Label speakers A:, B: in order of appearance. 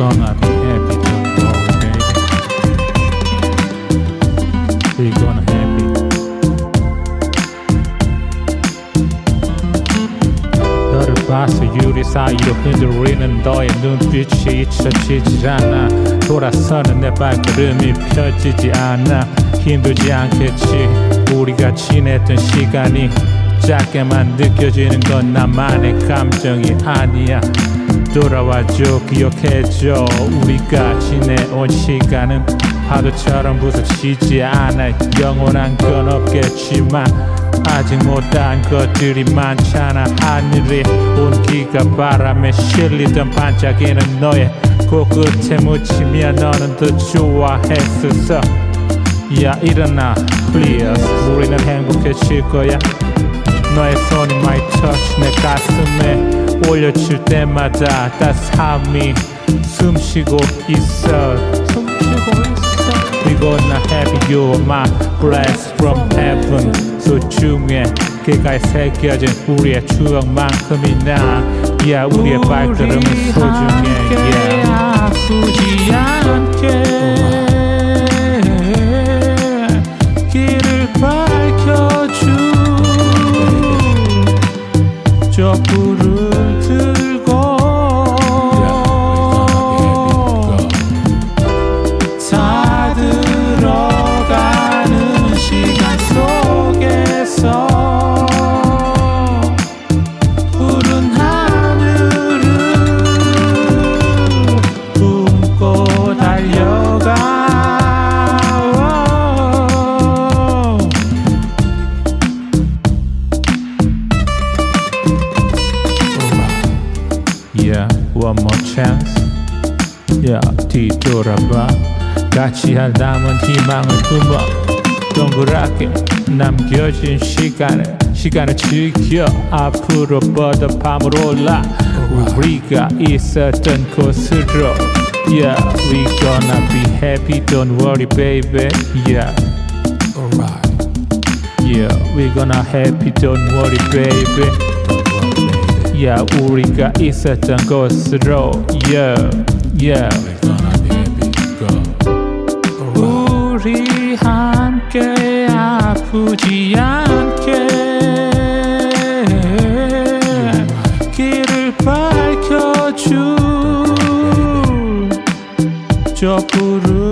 A: son I'm happy gonna make we gonna happy 너를 봐서 유리 사이로 흔들리는 너의 눈빛이 잊혀지지 않아. 돌아서는 내 발걸음이 펴지지 않아. 힘들지 않겠지. 우리가 지냈던 시간이 작게만 느껴지는 건 나만의 감정이 아니야. 돌아와줘 기억해줘. 우리가 지내온 시간은 파도처럼 부서지지 않아 영원한 건 없겠지만 아직 못한 것들이 많잖아. 하늘의 온기가 바람에 실리던 반짝이는 너의 코끝에 묻히며 너는 더 좋아했었어. 야 일어나 please. 우리는 행복해질 거야. 너의 손이 my touch 내 가슴에 올려칠 때마다 따스함이 숨쉬고 있어. 숨쉬고 있어. We gonna have you my blessed from heaven. 소중해 귓가에 새겨진 우리의 추억만큼이나 야 우리의 발걸음은 소중해. yeah. 아프지 않게 guru one more chance. Yeah, 뒤돌아봐. 같이 할 남은 희망을 품어. 동그랗게 남겨진 시간을 시간을 지켜 앞으로 뻗어 밤을 올라 우리가 있었던 곳으로 Yeah, we gonna be happy, don't worry baby Yeah,
B: Alright.
A: yeah, we gonna happy, don't worry baby Yeah, 우리가 있었던 곳으로 Yeah, yeah
B: We're gonna be happy. Go.
A: 우리 함께 아프지 않게 길을 밝혀줄 저 불을